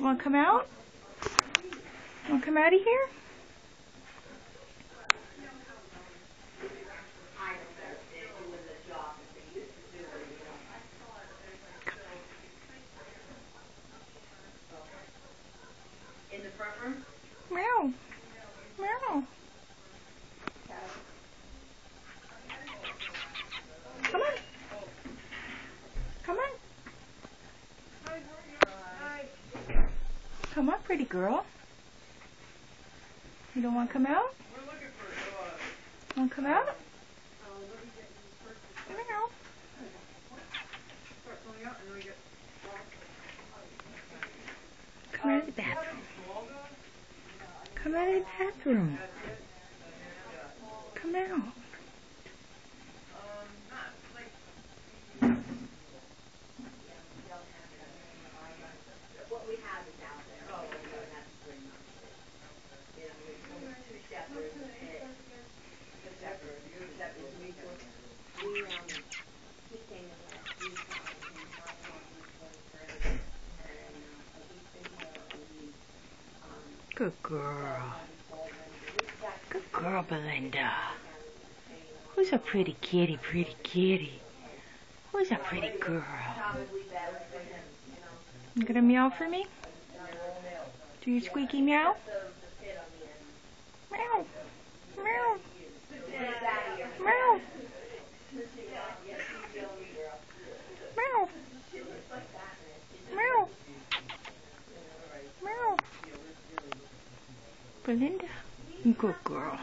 Want to come out? Want to come out of here? In the front room? Meow. Meow. Come on, pretty girl. You don't want to come out? Want to come out? Meow. Come out of the bathroom. Come out of the bathroom. Come out. Good girl. Good girl, Belinda. Who's a pretty kitty, pretty kitty? Who's a pretty girl? You gonna meow for me? Do you squeaky meow? Meow. Meow. Meow. Yeah, she's the only girl. Meow. She looks like Batman. Meow. Meow. Belinda. Good girl.